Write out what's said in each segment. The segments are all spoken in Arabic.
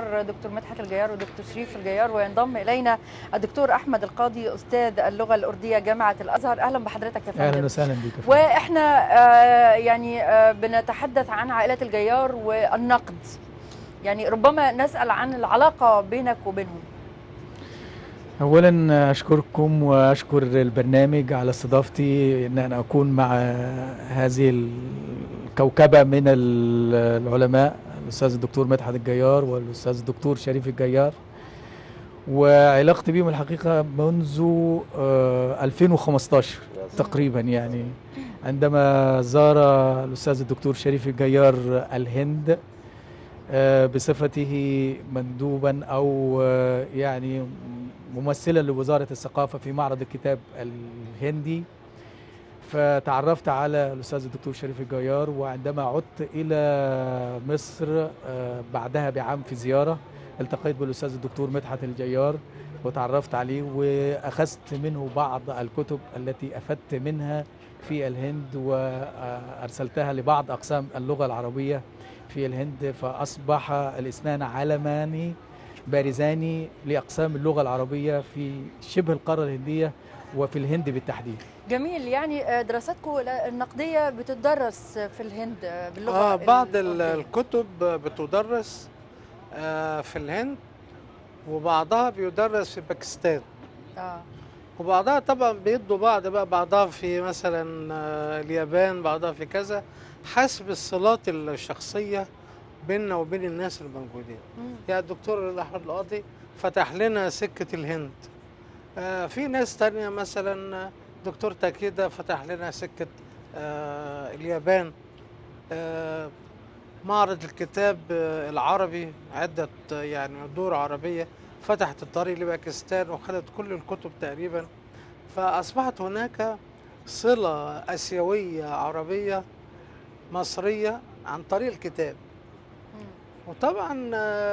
دكتور مدحت الجيار ودكتور شريف الجيار وينضم إلينا الدكتور أحمد القاضي أستاذ اللغة الأردية جامعة الأزهر. أهلا بحضرتك يا فندم. أهلا وسهلا بك وإحنا آه يعني آه بنتحدث عن عائلة الجيار والنقد. يعني ربما نسأل عن العلاقة بينك وبينهم. اولا أشكركم وأشكر البرنامج على استضافتي إن أنا أكون مع هذه الكوكبة من العلماء الأستاذ الدكتور مدحت الجيار والأستاذ الدكتور شريف الجيار. وعلاقتي بهم الحقيقة منذ 2015 تقريبا يعني. عندما زار الأستاذ الدكتور شريف الجيار الهند بصفته مندوبا أو يعني ممثلا لوزارة الثقافة في معرض الكتاب الهندي. فتعرفت على الأستاذ الدكتور شريف الجيار وعندما عدت إلى مصر بعدها بعام في زيارة التقيت بالأستاذ الدكتور مدحت الجيار وتعرفت عليه وأخذت منه بعض الكتب التي افدت منها في الهند وأرسلتها لبعض أقسام اللغة العربية في الهند فأصبح الاثنان علمان بارزان لأقسام اللغة العربية في شبه القارة الهندية وفي الهند بالتحديد. جميل. يعني دراستكم النقدية بتدرس في الهند باللغة آه بعض الكتب بتدرس آه في الهند وبعضها بيدرس في باكستان. آه. وبعضها طبعا بيدوا بعض بقى بعضها في مثلا آه اليابان بعضها في كذا حسب الصلات الشخصية بيننا وبين الناس الموجودين. يعني الدكتور احمد القاضي فتح لنا سكة الهند. آه في ناس تانية مثلا دكتور تاكيدا فتح لنا سكة آه اليابان. آه معرض الكتاب آه العربي عدة يعني دور عربية فتحت الطريق لباكستان وخدت كل الكتب تقريبا. فأصبحت هناك صلة أسيوية عربية مصرية عن طريق الكتاب. وطبعا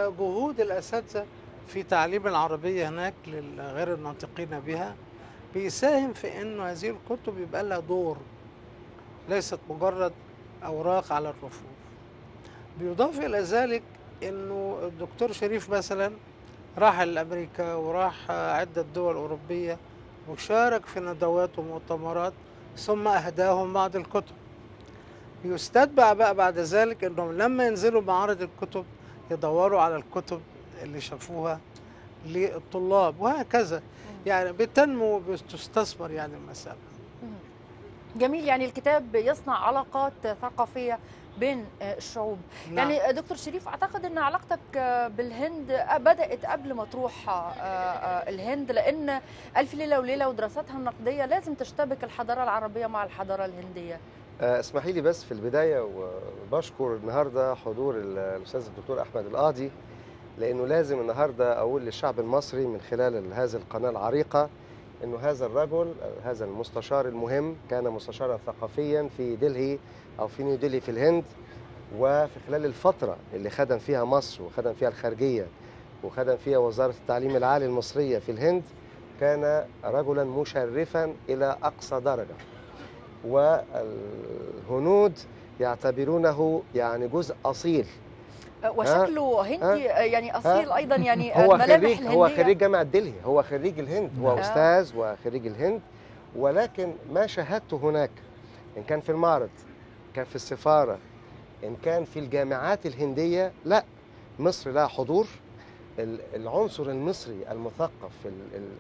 جهود الأساتذة في تعليم العربية هناك للغير الناطقين بها بيساهم في انه هذه الكتب يبقى لها دور ليست مجرد أوراق على الرفوف بيضاف إلى ذلك إنه الدكتور شريف مثلا راح لأمريكا وراح عدة دول أوروبية وشارك في ندوات ومؤتمرات ثم أهداهم بعض الكتب. بيستتبع بقى بعد ذلك إنهم لما ينزلوا معارض الكتب يدوروا على الكتب اللي شافوها للطلاب وهكذا. يعني بتنمو وبتستثمر يعني المسألة. جميل. يعني الكتاب يصنع علاقات ثقافية بين الشعوب نعم. يعني دكتور شريف أعتقد أن علاقتك بالهند بدأت قبل ما تروح الهند لأن ألف ليلة وليلة ودراستها النقدية لازم تشتبك الحضارة العربية مع الحضارة الهندية اسمحي لي بس في البداية وبشكر النهاردة حضور الأستاذ الدكتور أحمد القاضي لأنه لازم النهارده أقول للشعب المصري من خلال هذه القناة العريقة إنه هذا الرجل هذا المستشار المهم كان مستشارا ثقافيا في دلهي أو في نيو دلهي في الهند وفي خلال الفترة اللي خدم فيها مصر وخدم فيها الخارجية وخدم فيها وزارة التعليم العالي المصرية في الهند كان رجلا مشرفا إلى أقصى درجة. والهنود يعتبرونه يعني جزء أصيل. وشكله هندي يعني أصيل أيضا يعني هو خريج هو خريج جامعة دلهي هو خريج الهند هو آه. أستاذ وخريج الهند. ولكن ما شاهدته هناك إن كان في المعرض. كان في السفارة إن كان في الجامعات الهندية لا مصر لها حضور. العنصر المصري المثقف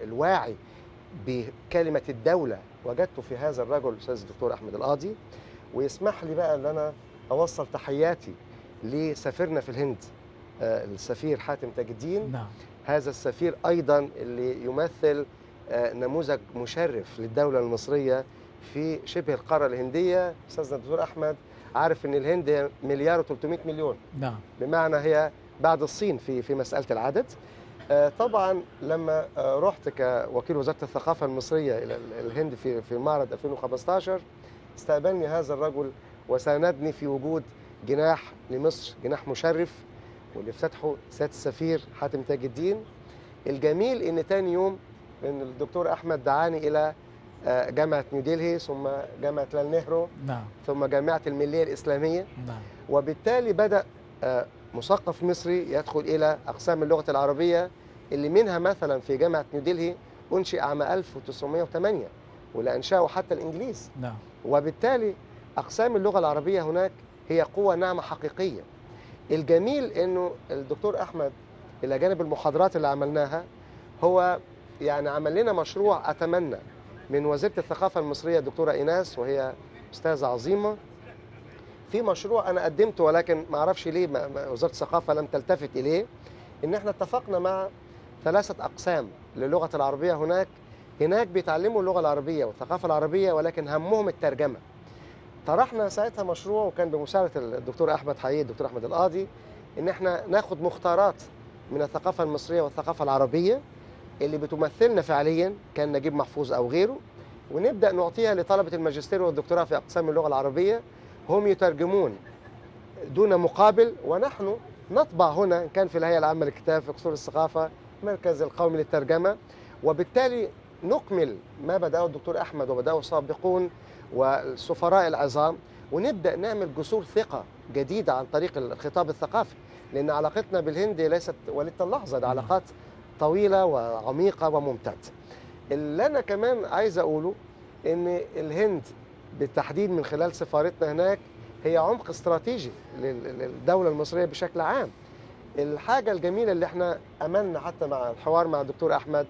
الواعي بكلمة الدولة وجدته في هذا الرجل الاستاذ الدكتور أحمد القاضي. ويسمح لي بقى إن أنا أوصل تحياتي لسفيرنا في الهند السفير حاتم تاج الدين. نعم. هذا السفير أيضا اللي يمثل نموذج مشرف للدولة المصرية في شبه القارة الهندية. استاذنا الدكتور أحمد عارف إن الهند هي مليار و300 مليون. نعم. بمعنى هي بعد الصين في في مسألة العدد. طبعا لما رحت كوكيل وزارة الثقافة المصرية إلى الهند في في معرض 2015 استقبلني هذا الرجل وساندني في وجود جناح لمصر جناح مشرف واللي افتتحه سياده السفير حاتم تاج الدين. الجميل إن تاني يوم إن الدكتور أحمد دعاني إلى جامعة نيودلهي ثم جامعة لال نهرو نعم. ثم جامعة الملية الإسلامية. نعم. وبالتالي بدأ مثقف مصري يدخل إلى أقسام اللغة العربية اللي منها مثلا في جامعة نيودلهي أنشئ عام 1908 واللي انشاه حتى الإنجليز. نعم. وبالتالي أقسام اللغة العربية هناك هي قوة ناعمة حقيقية. الجميل إنه الدكتور أحمد إلى جانب المحاضرات اللي عملناها هو يعني عمل لنا مشروع أتمنى. من وزيرة الثقافة المصرية الدكتورة إيناس وهي أستاذة عظيمة في مشروع أنا قدمته ولكن ما أعرفش ليه وزارة الثقافة لم تلتفت إليه إن إحنا اتفقنا مع ثلاثة أقسام للغة العربية هناك. هناك بيتعلموا اللغة العربية والثقافة العربية ولكن همهم الترجمة. طرحنا ساعتها مشروع وكان بمساعدة الدكتور أحمد حقيقي الدكتور أحمد القاضي إن إحنا ناخد مختارات من الثقافة المصرية والثقافة العربية. اللي بتمثلنا فعليا كان نجيب محفوظ أو غيره ونبدأ نعطيها لطلبة الماجستير والدكتوراه في أقسام اللغة العربية. هم يترجمون دون مقابل ونحن نطبع هنا كان في الهيئة العامة للكتاب في قصور الثقافة المركز القومي للترجمة. وبالتالي نكمل ما بدأه الدكتور أحمد وبدأه السابقون والسفراء العظام ونبدأ نعمل جسور ثقة جديدة عن طريق الخطاب الثقافي. لأن علاقتنا بالهند ليست ولدت اللحظة ده علاقات طويلة وعميقة وممتدة اللي أنا كمان عايز أقوله إن الهند بالتحديد من خلال سفارتنا هناك هي عمق استراتيجي لل- للدولة المصرية بشكل عام. الحاجة الجميلة اللي إحنا أملنا حتى مع الحوار مع الدكتور أحمد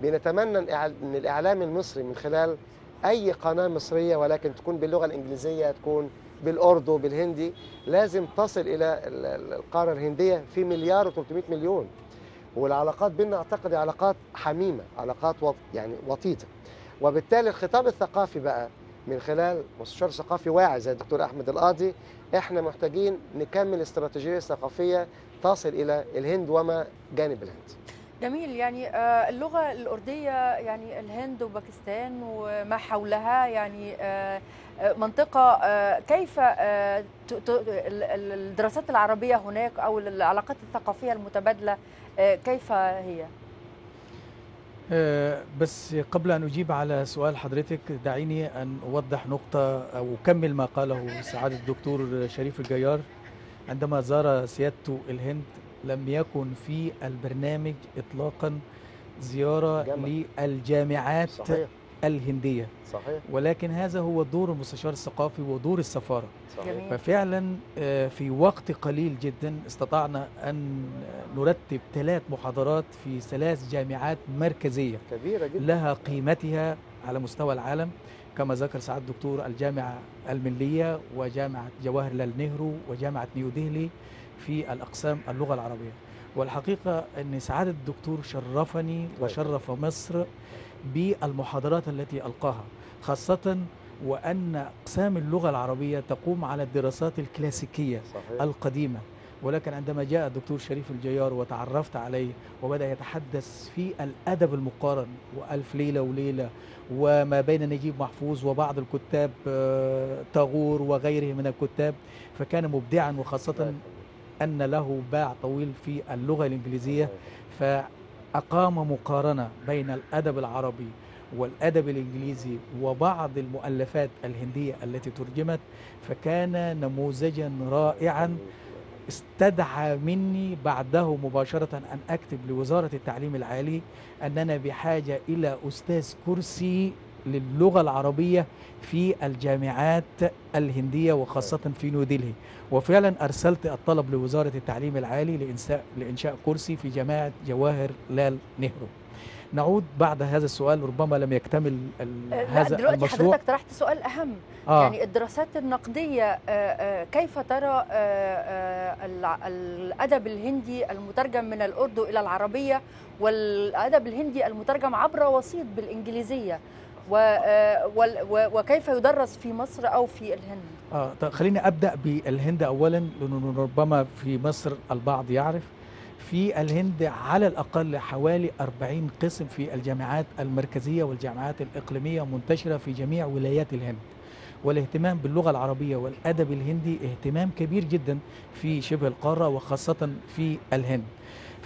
بنتمنى إن الإعلام المصري من خلال أي قناة مصرية ولكن تكون باللغة الإنجليزية تكون بالأردو بالهندي لازم تصل إلى ال- ال- القارة الهندية في مليار و300 مليون. والعلاقات بيننا أعتقد علاقات حميمة علاقات وط يعني وطيدة. وبالتالي الخطاب الثقافي بقى من خلال مستشار ثقافي واعي زي الدكتور أحمد القاضي إحنا محتاجين نكمل استراتيجية ثقافية تصل إلى الهند وما جانب الهند. جميل يعني آه، اللغة الأردية يعني الهند وباكستان وما حولها يعني آه، آه، منطقة كيف الدراسات العربية هناك أو العلاقات الثقافية المتبادلة كيف هي؟ آه، بس قبل أن أجيب على سؤال حضرتك دعيني أن أوضح نقطة أو أكمل ما قاله سعادة الدكتور شريف الجيار عندما زار سيادته الهند لم يكن في البرنامج إطلاقا زيارة جامعة. للجامعات صحيح الهندية. صحيح. ولكن هذا هو دور المستشار الثقافي ودور السفارة. صحيح. ففعلا آه، في وقت قليل جدا استطعنا أن نرتب ثلاث محاضرات في ثلاث جامعات مركزية. كبيرة جدا. لها قيمتها على مستوى العالم. كما ذكر سعادة الدكتور الجامعة الملية وجامعة جواهرلال نهرو وجامعة نيودهلي في الأقسام اللغة العربية. والحقيقة أن سعادة الدكتور شرفني وشرف مصر بالمحاضرات التي ألقاها خاصة وأن أقسام اللغة العربية تقوم على الدراسات الكلاسيكية صحيح. القديمة. ولكن عندما جاء الدكتور شريف الجيار وتعرفت عليه وبدأ يتحدث في الأدب المقارن وألف ليلة وليلة وما بين نجيب محفوظ وبعض الكتاب آه، تاغور وغيره من الكتاب فكان مبدعا وخاصة أن له باع طويل في اللغة الإنجليزية. فأقام مقارنة بين الأدب العربي والأدب الإنجليزي وبعض المؤلفات الهندية التي ترجمت فكان نموذجا رائعا استدعى مني بعده مباشرة أن أكتب لوزارة التعليم العالي أننا بحاجة إلى أستاذ كرسي للغة العربية في الجامعات الهندية وخاصة في نيودلهي وفعلا أرسلت الطلب لوزارة التعليم العالي لإنشاء, لإنشاء كرسي في جامعة جواهر لال نهرو. نعود بعد هذا السؤال ربما لم يكتمل لا هذا دلوقتي المشروع. حضرتك طرحت سؤال أهم. آه. يعني الدراسات النقدية آه، آه، كيف ترى الأدب الهندي المترجم من الأردو إلى العربية والأدب الهندي المترجم عبر وسيط بالإنجليزية؟ وكيف يدرس في مصر أو في الهند؟ آه طيب خليني أبدأ بالهند أولا لأنه ربما في مصر البعض يعرف. في الهند على الأقل حوالي 40 قسم في الجامعات المركزية والجامعات الإقليمية منتشرة في جميع ولايات الهند. والاهتمام باللغة العربية والأدب الهندي اهتمام كبير جدا في شبه القارة وخاصة في الهند.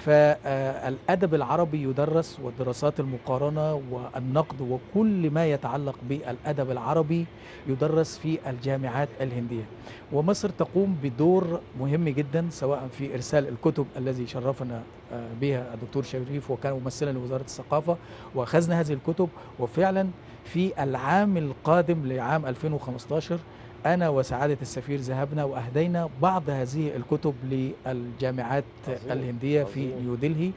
فالأدب العربي يدرس والدراسات المقارنة والنقد وكل ما يتعلق بالأدب العربي يدرس في الجامعات الهندية. ومصر تقوم بدور مهم جدا سواء في إرسال الكتب الذي شرفنا آه، بها الدكتور شريف وكان ممثلا لوزارة الثقافة وأخذنا هذه الكتب. وفعلا في العام القادم لعام 2015 أنا وسعادة السفير ذهبنا وأهدينا بعض هذه الكتب للجامعات عظيم، الهندية في عظيم. نيودلهي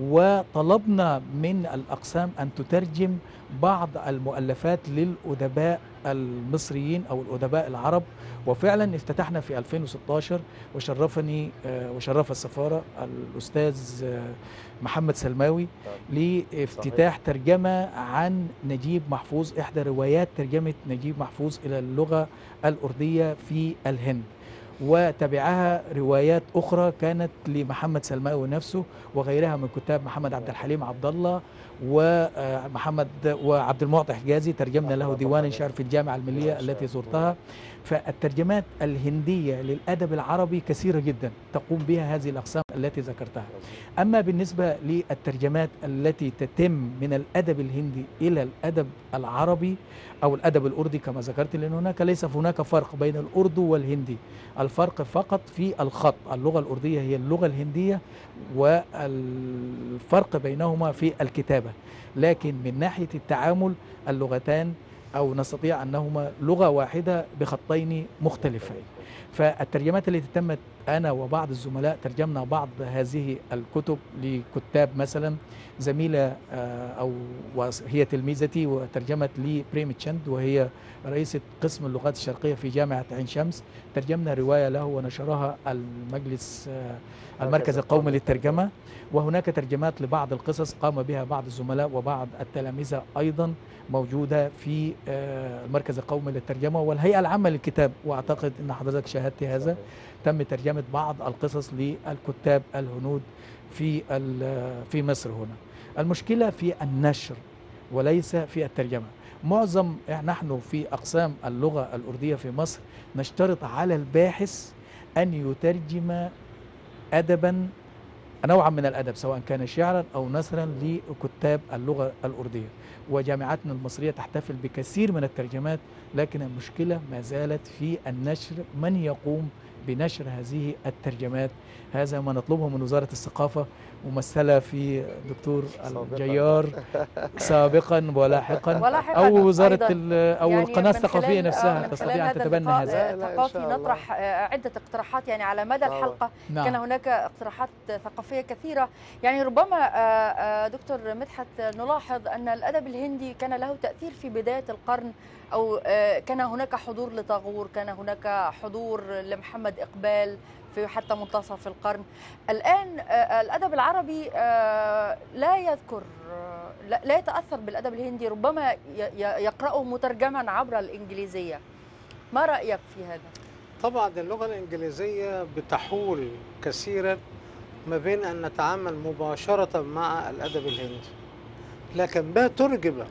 وطلبنا من الأقسام أن تترجم بعض المؤلفات للأدباء المصريين أو الأدباء العرب. وفعلا افتتحنا في 2016 وشرفني آه، وشرف السفارة الأستاذ آه، محمد سلماوي لافتتاح ترجمة عن نجيب محفوظ إحدى روايات ترجمة نجيب محفوظ إلى اللغة الأردية في الهند. وتبعها روايات أخرى كانت لمحمد سلماوي نفسه وغيرها من كتاب محمد عبد الحليم عبد الله ومحمد وعبد المعطي حجازي ترجمنا له ديوان شعر في الجامعة الملية التي زرتها. فالترجمات الهندية للأدب العربي كثيرة جدا تقوم بها هذه الأقسام التي ذكرتها. أما بالنسبة للترجمات التي تتم من الأدب الهندي إلى الأدب العربي أو الأدب الأردي كما ذكرت لأن هناك ليس هناك فرق بين الأردو والهندي. الفرق فقط في الخط. اللغة الأردية هي اللغة الهندية والفرق بينهما في الكتابة. لكن من ناحية التعامل اللغتان أو نستطيع أنهما لغة واحدة بخطين مختلفين. فالترجمات التي تمت أنا وبعض الزملاء ترجمنا بعض هذه الكتب لكتاب مثلا زميلة آه، أو وهي تلميذتي وترجمت لي بريم تشند وهي رئيسة قسم اللغات الشرقية في جامعة عين شمس. ترجمنا رواية له ونشرها المجلس آه، المركز القومي للترجمة. وهناك ترجمات لبعض القصص قام بها بعض الزملاء وبعض التلامذة أيضا موجودة في آه، المركز القومي للترجمة والهيئة العامة للكتاب. وأعتقد أن حضرتك شاهدت هذا تم ترجمة بعض القصص للكتاب الهنود في في مصر هنا. المشكلة في النشر وليس في الترجمة. معظم نحن في أقسام اللغة الأردية في مصر نشترط على الباحث أن يترجم أدبا نوعا من الأدب سواء كان شعرا أو نثرا لكتاب اللغة الأردية. وجامعاتنا المصرية تحتفل بكثير من الترجمات لكن المشكلة ما زالت في النشر من يقوم بنشر هذه الترجمات هذا ما نطلبه من وزارة الثقافة ممثلة في دكتور سابقاً. الجيار سابقا ولاحقا ولاحقاً أو وزارة أو يعني القناة الثقافية آه، نفسها تستطيع أن هذا تتبنى هذا آه، لا، لا، إن ثقافي شاء الله. نطرح آه، عدة اقتراحات يعني على مدى طبعاً. الحلقة كان نعم هناك اقتراحات ثقافية كثيرة يعني ربما دكتور مدحت نلاحظ أن الأدب الهندي كان له تأثير في بداية القرن أو آه، كان هناك حضور لطاغور كان هناك حضور لمحمد إقبال في حتى منتصف القرن الآن آه، الأدب العربي آه، لا يذكر لا يتأثر بالأدب الهندي ربما يقرأه مترجما عبر الإنجليزية ما رأيك في هذا؟ طبعا اللغة الإنجليزية بتحول كثيرا ما بين أن نتعامل مباشرة مع الأدب الهندي لكن ما ترجم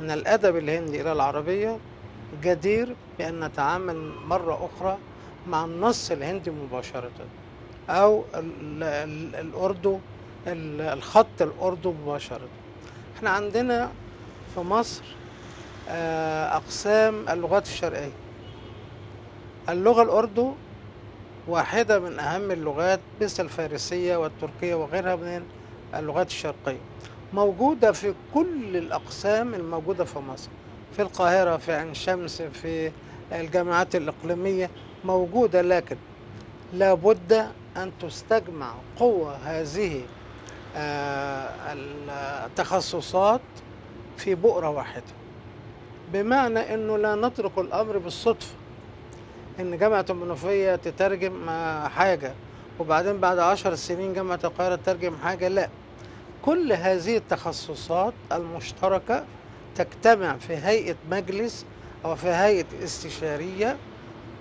من الأدب الهندي إلى العربية جدير بأن نتعامل مرة أخرى مع النص الهندي مباشرة أو ال- ال- الأردو ال- الخط الأردو مباشرة. إحنا عندنا في مصر آه، أقسام اللغات الشرقية. اللغة الأردو واحدة من أهم اللغات مثل الفارسية والتركية وغيرها من اللغات الشرقية. موجودة في كل الأقسام الموجودة في مصر. في القاهرة في عين شمس في الجامعات الإقليمية موجودة لكن لابد أن تستجمع قوة هذه آه، التخصصات في بؤرة واحدة. بمعنى أنه لا نترك الأمر بالصدفة إن جامعة المنوفية تترجم آه، حاجة وبعدين بعد عشر سنين جامعة القاهرة تترجم حاجة لا. كل هذه التخصصات المشتركة تجتمع في هيئة مجلس أو في هيئة استشارية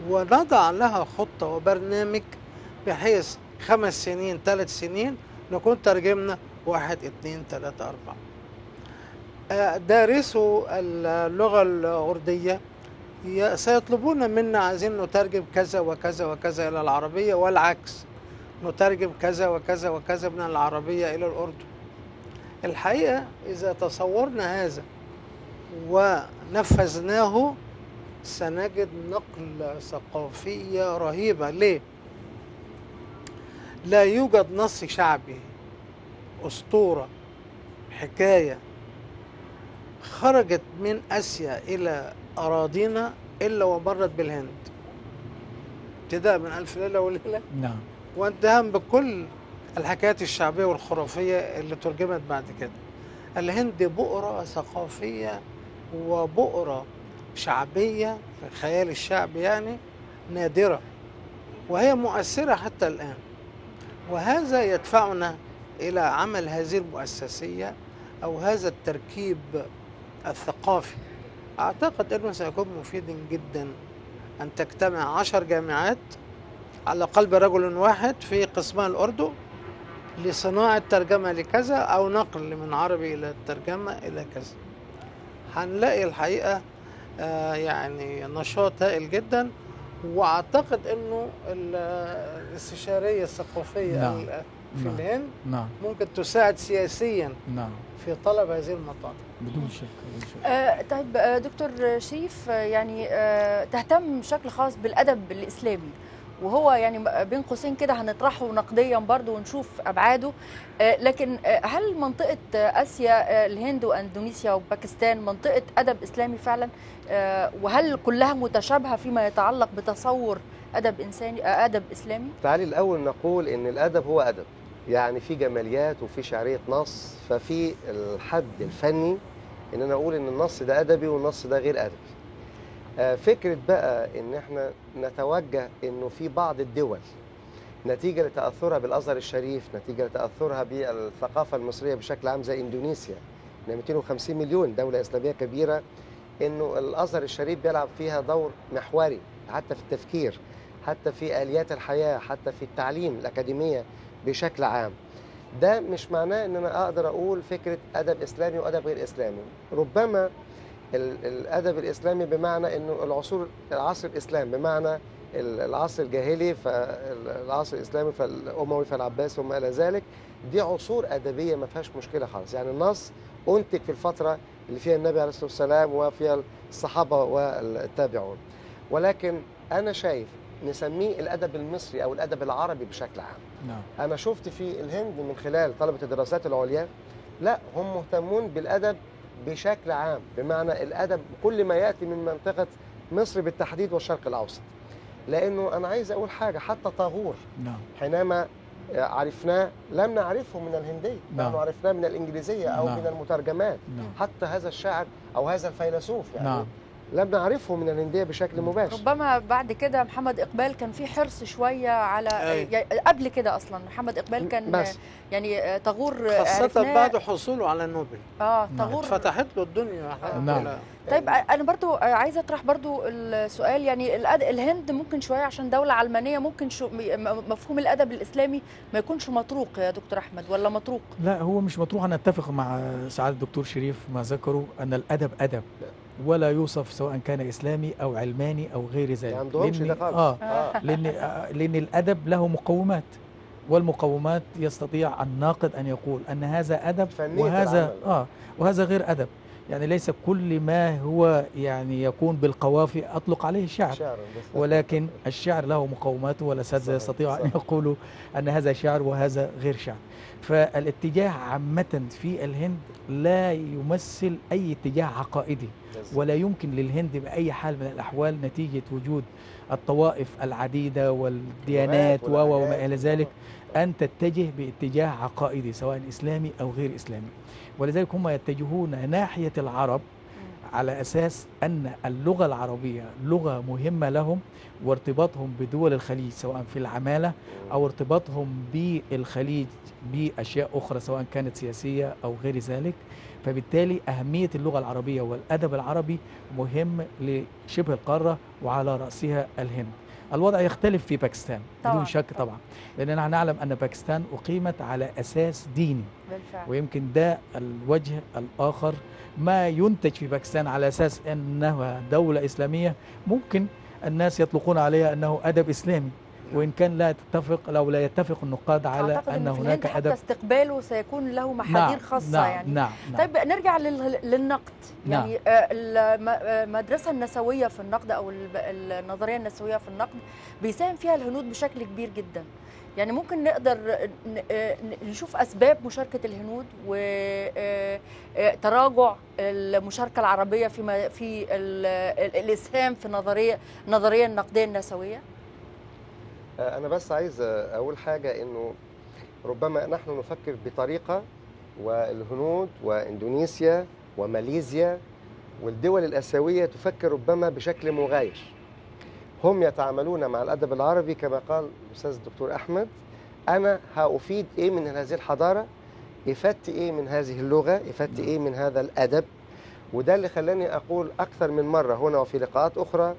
ونضع لها خطة وبرنامج بحيث خمس سنين ثلاث سنين نكون ترجمنا واحد اتنين تلاتة أربعة. آه، دارسوا اللغة الأردية. ي- سيطلبون منا عايزين نترجم كذا وكذا وكذا إلى العربية والعكس نترجم كذا وكذا وكذا من العربية إلى الأردن. الحقيقة إذا تصورنا هذا ونفذناه سنجد نقلة ثقافية رهيبة. ليه؟ لا يوجد نص شعبي أسطورة حكاية خرجت من آسيا إلى أراضينا إلا ومرت بالهند. ابتداء من ألف ليلة وليلة. نعم. وانتهى بكل الحكايات الشعبية والخرافية اللي ترجمت بعد كده. الهند بؤرة ثقافية وبؤرة شعبية في الخيال الشعبي يعني نادرة وهي مؤثرة حتى الآن. وهذا يدفعنا إلى عمل هذه المؤسسية أو هذا التركيب الثقافي. أعتقد أنه سيكون مفيد جدا أن تجتمع عشر جامعات على قلب رجل واحد في قسمها الأردو لصناعة ترجمة لكذا أو نقل من عربي إلى الترجمة إلى كذا. هنلاقي الحقيقة آه، يعني نشاط هائل جدا وأعتقد إنه ال- الاستشارية الثقافية نعم. في نعم. الهند نعم. ممكن تساعد سياسيا نعم. في طلب هذه المطالب. بدون شك بدون شك. آه، طيب آه، دكتور شريف آه، يعني آه، تهتم بشكل خاص بالأدب الإسلامي. وهو يعني بين قوسين كده هنطرحه نقديا برضو ونشوف أبعاده. آه، لكن آه، هل منطقة آه، آسيا الهند وأندونيسيا وباكستان منطقة أدب إسلامي فعلا؟ وهل كلها متشابهة فيما يتعلق بتصور أدب إنساني أدب إسلامي؟ تعالي الأول نقول إن الأدب هو أدب. يعني في جماليات وفي شعرية نص ففي الحد الفني إن أنا أقول إن النص ده أدبي والنص ده غير أدبي. آه، فكرة بقى إن إحنا نتوجه إنه في بعض الدول نتيجة لتأثرها بالأزهر الشريف نتيجة لتأثرها بالثقافة المصرية بشكل عام زي إندونيسيا إنها 250 مليون دولة إسلامية كبيرة إنه الأزهر الشريف بيلعب فيها دور محوري حتى في التفكير حتى في آليات الحياة حتى في التعليم الأكاديمية بشكل عام. ده مش معناه إن أنا أقدر أقول فكرة أدب إسلامي وأدب غير إسلامي. ربما الأدب الإسلامي بمعنى إنه العصور العصر الاسلام بمعنى ال- العصر الجاهلي فالعصر الإسلامي فالأموي فالعباسي وما إلى ذلك. دي عصور أدبية ما فيهاش مشكلة خالص. يعني النص أنتج في الفترة اللي فيها النبي عليه الصلاة والسلام وفيها الصحابة والتابعون. ولكن أنا شايف نسميه الأدب المصري أو الأدب العربي بشكل عام. نعم. أنا شفت في الهند من خلال طلبة الدراسات العليا لا هم مهتمون بالأدب بشكل عام بمعنى الأدب كل ما يأتي من منطقة مصر بالتحديد والشرق الأوسط. لأنه أنا عايز أقول حاجة حتى طاغور نعم. حينما عرفناه لم نعرفه من الهندية نعم. نحن عرفناه من الإنجليزية أو نعم. من المترجمات. نعم. حتى هذا الشاعر أو هذا الفيلسوف يعني. نعم. لم نعرفه من الهندية بشكل مباشر. ربما بعد كده محمد إقبال كان في حرص شوية على أي. يعني قبل كده أصلا محمد إقبال كان بس. يعني تغور عرفناه- بعد حصوله على النوبل آه نعم. تغور فتحت له الدنيا. نعم. طيب أنا برضو عايزه أطرح برضو السؤال يعني الأد... الهند ممكن شوية عشان دولة علمانية ممكن شو... مفهوم الأدب الإسلامي ما يكونش مطروق يا دكتور أحمد ولا مطروق؟ لا هو مش مطروح أنا أتفق مع سعادة الدكتور شريف ما ذكروا أن الأدب أدب. ولا يوصف سواء كان إسلامي أو علماني أو غير ذلك ما عندهمش لأن- ده خالص. آه آه. لأن آه، لأن الأدب له مقومات والمقومات يستطيع الناقد أن يقول أن هذا فنية وهذا العمل. آه وهذا غير أدب يعني ليس كل ما هو يعني يكون بالقوافي أطلق عليه شعر. ولكن الشعر له مقوماته والأساتذة صحيح، يستطيعوا صحيح. يقولوا أن هذا شعر وهذا غير شعر فالاتجاه عامة في الهند لا يمثل أي اتجاه عقائدي. ولا يمكن للهند بأي حال من الأحوال نتيجة وجود الطوائف العديدة والديانات و- و- وما. إلى ذلك أن تتجه باتجاه عقائدي سواء إسلامي أو غير إسلامي ولذلك هم يتجهون ناحية العرب على أساس أن اللغة العربية لغة مهمة لهم وارتباطهم بدول الخليج سواء في العمالة أو ارتباطهم بالخليج بأشياء أخرى سواء كانت سياسية أو غير ذلك. فبالتالي أهمية اللغة العربية والأدب العربي مهم لشبه القارة وعلى رأسها الهند. الوضع يختلف في باكستان طبعاً. بدون شك طبعا لأننا نعلم أن باكستان أقيمت على أساس ديني. بالفعل. ويمكن ده الوجه الآخر ما ينتج في باكستان على أساس أنها دولة إسلامية. ممكن الناس يطلقون عليها أنه أدب إسلامي. وإن كان لا تتفق لو لا يتفق النقاد على ان في هناك حتى ادب استقباله سيكون له محاذير نعم خاصة نعم يعني. نعم نعم. طيب نرجع لل- للنقد. نعم. يعني آه، آه، المدرسة النسوية في النقد أو النظرية النسوية في النقد بيساهم فيها الهنود بشكل كبير جدا. يعني ممكن نقدر آه، نشوف أسباب مشاركة الهنود وتراجع المشاركة العربية في ال- الإسهام في نظرية النظرية النقدية النسوية؟ آه، أنا بس عايز آه، أقول حاجة إنه ربما نحن نفكر بطريقة والهنود وإندونيسيا وماليزيا والدول الآسيوية تفكر ربما بشكل مغاير. هم يتعاملون مع الأدب العربي كما قال الأستاذ الدكتور أحمد. أنا هأفيد إيه من هذه الحضارة؟ إفدت إيه من هذه اللغة؟ إفدت إيه من هذا الأدب؟ وده اللي خلاني أقول أكثر من مرة هنا وفي لقاءات أخرى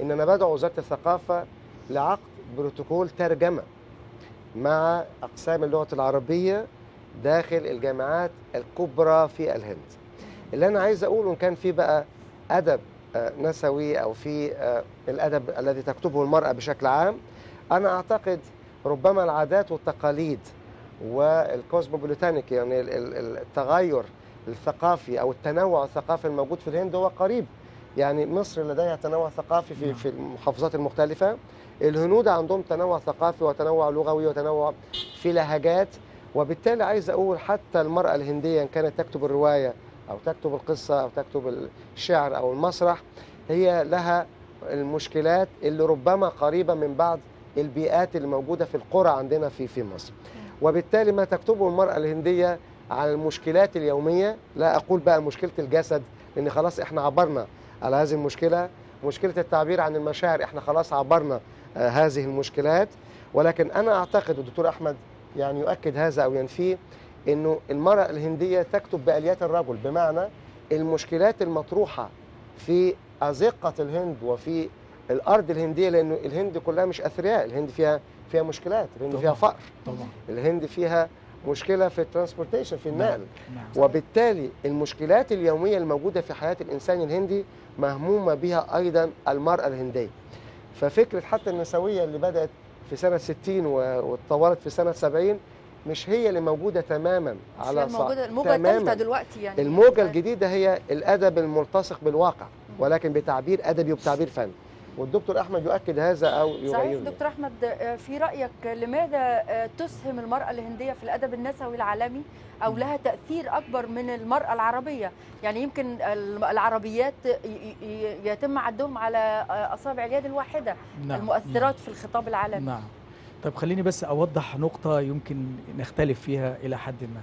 إن أنا بدعو وزارة الثقافة لعقد بروتوكول ترجمة مع أقسام اللغة العربية داخل الجامعات الكبرى في الهند. اللي أنا عايز أقوله إن كان في بقى أدب آه، نسوي أو في آه، الأدب الذي تكتبه المرأة بشكل عام. أنا أعتقد ربما العادات والتقاليد والكوزموبوليتانيك يعني ال- ال- التغير الثقافي أو التنوع الثقافي الموجود في الهند هو قريب. يعني مصر لديها تنوع ثقافي في نعم. في المحافظات المختلفة. الهنود عندهم تنوع ثقافي وتنوع لغوي وتنوع في لهجات وبالتالي عايز أقول حتى المرأة الهندية إن كانت تكتب الرواية أو تكتب القصة أو تكتب الشعر أو المسرح هي لها المشكلات اللي ربما قريبة من بعض البيئات اللي موجوده في القرى عندنا في في مصر. وبالتالي ما تكتبه المرأة الهندية عن المشكلات اليومية لا أقول بقى مشكلة الجسد لأن خلاص إحنا عبرنا على هذه المشكلة. مشكلة التعبير عن المشاعر إحنا خلاص عبرنا هذه المشكلات. ولكن أنا أعتقد والدكتور أحمد يعني يؤكد هذا أو ينفيه إنه المرأة الهندية تكتب بآليات الرجل. بمعنى المشكلات المطروحة في أزقة الهند وفي الأرض الهندية لأنه الهند كلها مش أثرياء. الهند فيها فيها مشكلات. الهند طبعاً. فيها فقر. طبعا. الهند فيها مشكلة في الترانسبورتيشن في النقل. نعم. وبالتالي المشكلات اليومية الموجودة في حياة الإنسان الهندي مهمومة بها أيضا المرأة الهندية. ففكرة حتى النسوية اللي بدأت في سنة 60 و- واتطورت في سنة 70 مش هي اللي موجودة تماما على على صع- موجودة. الموجة تماماً. الثالثة دلوقتي يعني. الموجة الجديدة هي الأدب الملتصق بالواقع ولكن بتعبير أدبي وبتعبير فني. والدكتور أحمد يؤكد هذا أو صحيح يغيره دكتور أحمد في رأيك لماذا تسهم المرأة الهندية في الأدب النسوي العالمي أو لها تأثير أكبر من المرأة العربية؟ يعني يمكن ال- العربيات يتم عدهم على آه، أصابع اليد الواحدة نعم المؤثرات في الخطاب العالمي. نعم. طيب خليني بس أوضح نقطة يمكن نختلف فيها إلى حد ما.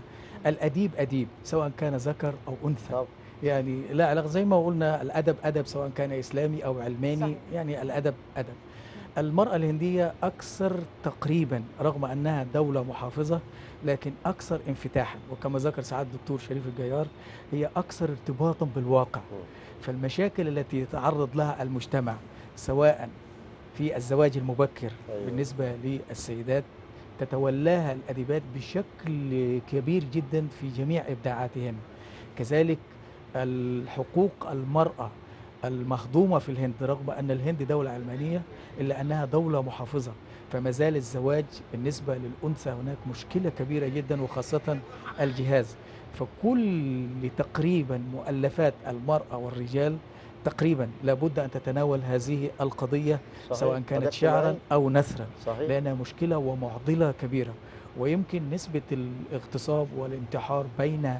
الأديب أديب سواء كان ذكر أو أنثى. طبعا. يعني لا علاقة زي ما قلنا الأدب أدب سواء كان إسلامي أو علماني صحيح. يعني الأدب أدب. المرأة الهندية أكثر تقريبا رغم أنها دولة محافظة لكن أكثر انفتاحا. وكما ذكر سعادة الدكتور شريف الجيار هي أكثر ارتباطا بالواقع. فالمشاكل التي يتعرض لها المجتمع سواء في الزواج المبكر أيوة. بالنسبة للسيدات تتولاها الأديبات بشكل كبير جدا في جميع إبداعاتهن. كذلك الحقوق المرأة المخدومة في الهند رغم أن الهند دولة علمانية إلا أنها دولة محافظة. فما زال الزواج بالنسبة للأنثى هناك مشكلة كبيرة جدا وخاصة الجهاز. فكل تقريبا مؤلفات المرأة والرجال تقريبا لابد أن تتناول هذه القضية صحيح. سواء كانت شعرا. أو نثرا. صحيح. لأنها مشكلة ومعضلة كبيرة. ويمكن نسبة الاغتصاب والانتحار بين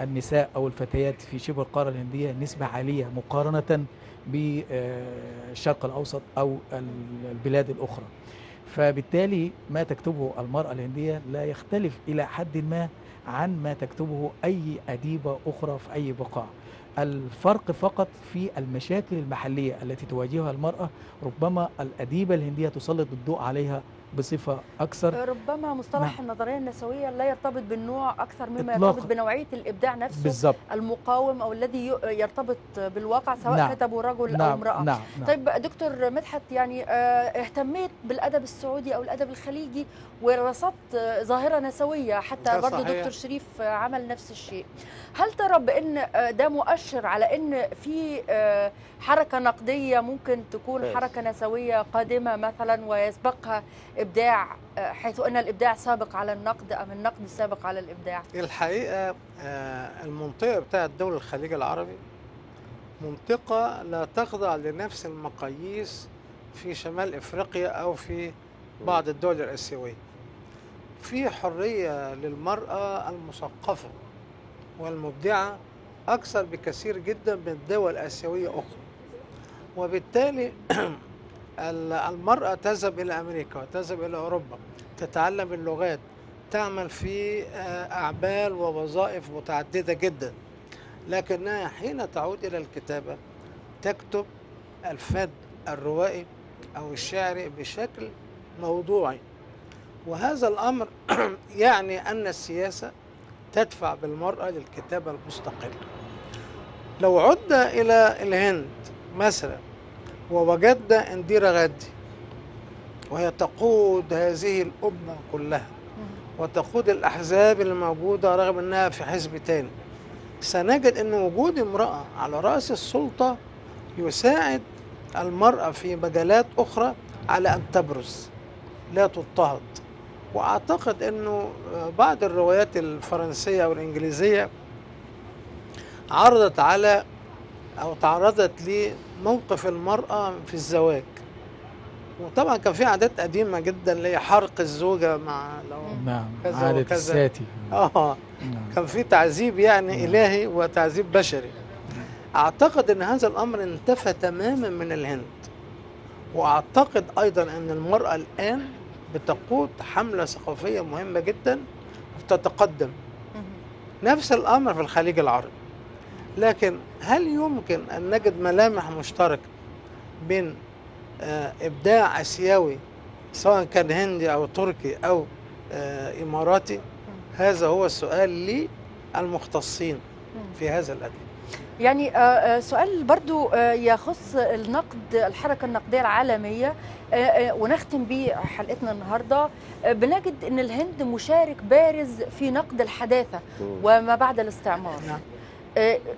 النساء أو الفتيات في شبه القارة الهندية نسبة عالية مقارنة بالشرق الأوسط أو ال- البلاد الأخرى. فبالتالي ما تكتبه المرأة الهندية لا يختلف إلى حد ما عن ما تكتبه أي أديبة أخرى في أي بقاع. الفرق فقط في المشاكل المحلية التي تواجهها المرأة ربما الأديبة الهندية تسلط الضوء عليها بصفة أكثر ربما مصطلح النظرية النسوية لا يرتبط بالنوع أكثر مما إطلاقاً. يرتبط بنوعية الإبداع نفسه بالضبط المقاوم أو الذي يرتبط بالواقع سواء نعم. كتبه رجل أو نعم امرأة نعم نعم طيب دكتور مدحت يعني آه، اهتميت بالأدب السعودي أو الأدب الخليجي ورصدت ظاهرة نسوية حتى برضه صحيح. دكتور شريف عمل نفس الشيء هل ترى بأن آه، ده مؤشر على أن في آه، حركة نقدية ممكن تكون. حركة نسوية قادمة مثلا ويسبقها ابداع آه، حيث أن الإبداع سابق على النقد أم النقد سابق على الإبداع؟ الحقيقة آه، المنطقة بتاعت دول الخليج العربي منطقة لا تخضع لنفس المقاييس في شمال إفريقيا أو في بعض الدول الآسيوية. في حرية للمرأة المثقفة والمبدعة أكثر بكثير جدا من دول اسيوية أخرى. وبالتالي ال- المرأة تذهب إلى أمريكا وتذهب إلى أوروبا تتعلم اللغات تعمل في آه، أعمال ووظائف متعددة جدا. لكنها حين تعود إلى الكتابة تكتب الفن الروائي أو الشعري بشكل موضوعي. وهذا الأمر يعني أن السياسة تدفع بالمرأة للكتابة المستقلة. لو عدنا إلى الهند مثلا ووجدنا انديرا غاندي وهي تقود هذه الأمة كلها وتقود الأحزاب الموجودة رغم أنها في حزب تاني. سنجد أن وجود امرأة على رأس السلطة يساعد المرأة في مجالات أخرى على أن تبرز لا تضطهد. وأعتقد أنه بعض الروايات الفرنسية والإنجليزية عرضت على أو تعرضت لموقف المرأة في الزواج. وطبعا كان في عادات قديمة جدا اللي هي حرق الزوجة مع لو نعم كذا عادة وكذا. الساتي. آه نعم. كان في تعذيب يعني نعم. إلهي وتعذيب بشري. أعتقد أن هذا الأمر انتفى تماما من الهند. وأعتقد أيضا أن المرأة الآن بتقود حملة ثقافية مهمة جدا وتتقدم نفس الأمر في الخليج العربي. لكن هل يمكن أن نجد ملامح مشتركة بين آه، إبداع آسيوي سواء كان هندي أو تركي أو آه، إماراتي؟ هذا هو السؤال للمختصين في هذا الأدب. يعني آه، سؤال برضو يخص النقد الحركة النقدية العالمية ونختم به حلقتنا النهاردة بنجد أن الهند مشارك بارز في نقد الحداثة. وما بعد الاستعمار. نعم.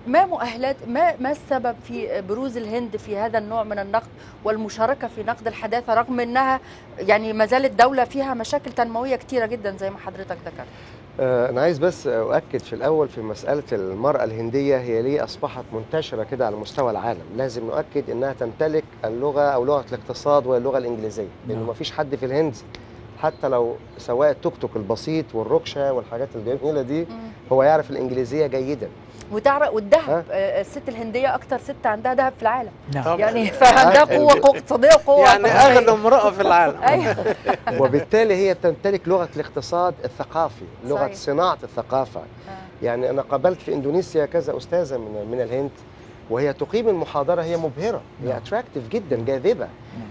ما مؤهلات ما ما السبب في بروز الهند في هذا النوع من النقد والمشاركة في نقد الحداثة رغم إنها يعني ما زالت دولة فيها مشاكل تنموية كتيرة جدا زي ما حضرتك ذكرت. آه، أنا عايز بس أؤكد في الأول في مسألة المرأة الهندية هي ليه أصبحت منتشرة كده على مستوى العالم؟ لازم نؤكد أنها تمتلك اللغة أو لغة الاقتصاد وهي اللغة الإنجليزية لأنه نعم. ما فيش حد في الهند حتى لو سواق التوك توك البسيط والركشة والحاجات الجميلة دي هو يعرف الإنجليزية جيدا. وتعرف ها؟ والذهب آه، الست الهندية أكتر ست عندها ذهب في العالم نعم يعني فعندها قوة قوة اقتصادية وقوه يعني. أغنى امرأة في العالم أيوه وبالتالي هي تمتلك لغة الاقتصاد الثقافي لغة صحيح. صناعة الثقافة آه. يعني أنا قابلت في إندونيسيا كذا أستاذة من من الهند وهي تقيم المحاضرة هي مبهرة هي نعم. اتراكتيف جدا جاذبة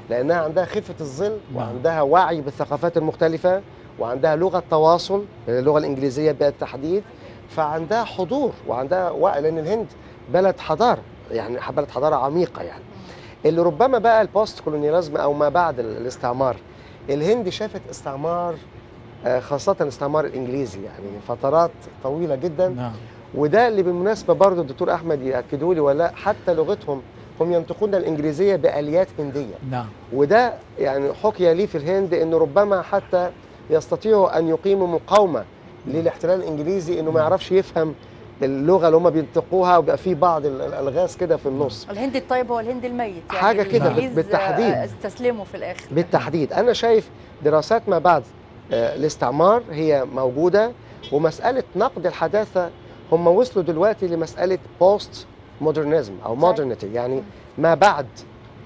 لأنها عندها خفة الظل نعم. وعندها وعي بالثقافات المختلفة وعندها لغة تواصل اللغة الإنجليزية بالتحديد فعندها حضور وعندها وعي لأن الهند بلد حضارة يعني بلد حضارة عميقة يعني. اللي ربما بقى البوست كولونياليزم أو ما بعد ال- الاستعمار الهند شافت استعمار آه، خاصة الاستعمار الإنجليزي يعني فترات طويلة جدا. نعم. وده اللي بالمناسبة برضه الدكتور أحمد يأكدوا لي ولا حتى لغتهم هم ينطقون الإنجليزية بآليات هندية. نعم. وده يعني حكي لي في الهند إنه ربما حتى يستطيعوا أن يقيموا مقاومة للاحتلال الإنجليزي إنه ما يعرفش يفهم اللغة اللي هم بينطقوها وبيبقى في بعض ال- الالغاز كده في النص الهند الطيب هو الهند الميت يعني حاجة كده بالتحديد. آه، استسلموا في الآخر بالتحديد أنا شايف دراسات ما بعد آه، الاستعمار هي موجودة ومسألة نقد الحداثة هم وصلوا دلوقتي لمسألة بوست مودرنزم أو. مودرنتي يعني ما بعد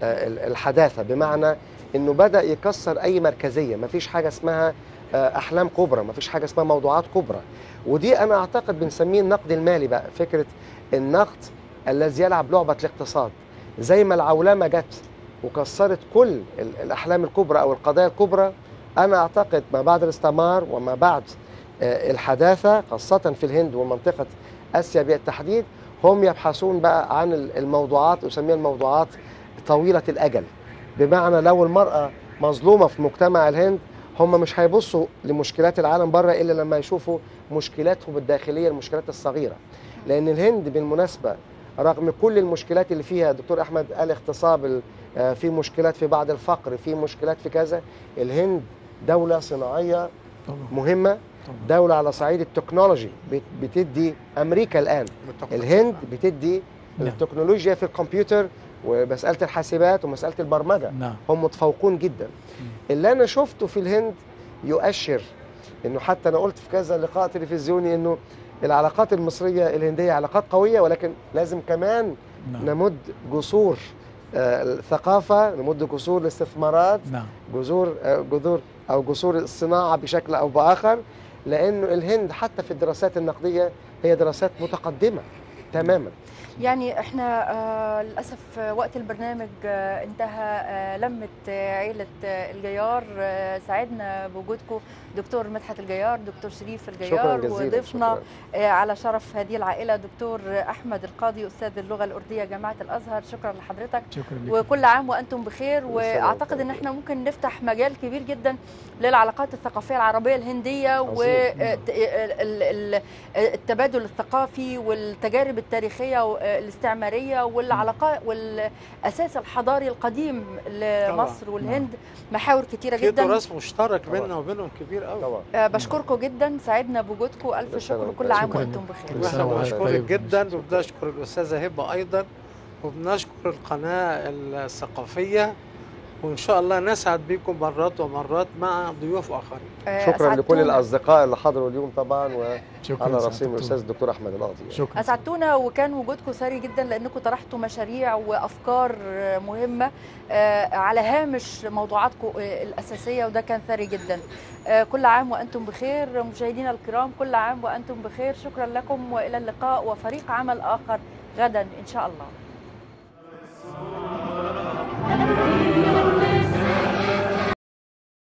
آه، ال- الحداثة بمعنى إنه بدأ يكسر أي مركزية. ما فيش حاجة اسمها آه، أحلام كبرى ما فيش حاجة اسمها موضوعات كبرى. ودي أنا أعتقد بنسميه النقد المالي بقى فكرة النقد الذي يلعب لعبة الاقتصاد. زي ما العولمة جت وكسرت كل ال- الأحلام الكبرى أو القضايا الكبرى أنا أعتقد ما بعد الاستعمار وما بعد آه، الحداثة خاصة في الهند ومنطقة آسيا بالتحديد هم يبحثون بقى عن ال- الموضوعات أسميها الموضوعات طويلة الأجل. بمعنى لو المرأة مظلومة في مجتمع الهند هم مش هيبصوا لمشكلات العالم بره إلا لما يشوفوا مشكلاتهم الداخلية المشكلات الصغيرة. لأن الهند بالمناسبة رغم كل المشكلات اللي فيها دكتور أحمد قال اغتصاب آه، في مشكلات في بعض الفقر في مشكلات في كذا. الهند طبعا. مهمة طبعا. دولة على صعيد التكنولوجي بت- بتدي أمريكا الآن. الهند بتدي نعم. التكنولوجيا في الكمبيوتر ومسألة الحاسبات ومسألة البرمجة نعم. هم متفوقون جدا. اللي أنا شفته في الهند يؤشر إنه حتى أنا قلت في كذا لقاء تلفزيوني إنه العلاقات المصرية الهندية علاقات قوية ولكن لازم كمان نعم. نمد جسور آه، الثقافة نمد جسور الاستثمارات نعم. جذور آه، جذور أو جسور الصناعة بشكل أو بآخر لأنه الهند حتى في الدراسات النقدية هي دراسات متقدمة تماما. يعني إحنا آه للأسف آه، وقت البرنامج آه انتهى آه لمت آه عيلة آه الجيار آه سعدنا بوجودكم دكتور مدحت الجيار دكتور شريف شكرا الجيار جزيلا وضيفنا. آه على شرف هذه العائلة دكتور أحمد القاضي أستاذ اللغة الأردية جامعة الأزهر شكرا لحضرتك شكرا لك وكل عام وأنتم بخير. وأعتقد إن إحنا ممكن نفتح مجال كبير جدا للعلاقات الثقافية العربية الهندية. والتبادل الثقافي والتجارب التاريخية والاستعماريه والعلاقات والأساس الحضاري القديم لمصر والهند. محاور كتيرة في جدا. تراث مشترك. بيننا وبينهم كبير قوي طبعا. آه، بشكركم جدا. سعدنا بوجودكم. ألف شكر وكل عام وأنتم. بخير. وإحنا بنشكرك طيب. جدا. وبنشكر الأستاذة هبة أيضا. وبنشكر القناة الثقافية. وإن شاء الله نسعد بكم مرات ومرات مع ضيوف آخرين. آه، شكرا لكل أسعدتونا. الأصدقاء اللي حضروا اليوم طبعا وعلى رأسهم الدكتور. الأستاذ الدكتور أحمد القاضي. شكرا. أسعدتونا وكان وجودكم ثري جدا لأنكم طرحتوا مشاريع وأفكار مهمة آه، على هامش موضوعاتكم آه، الأساسية وده كان ثري جدا. كل عام وأنتم بخير مشاهدينا الكرام كل عام وأنتم بخير. شكرا لكم وإلى اللقاء وفريق عمل آخر غدا إن شاء الله.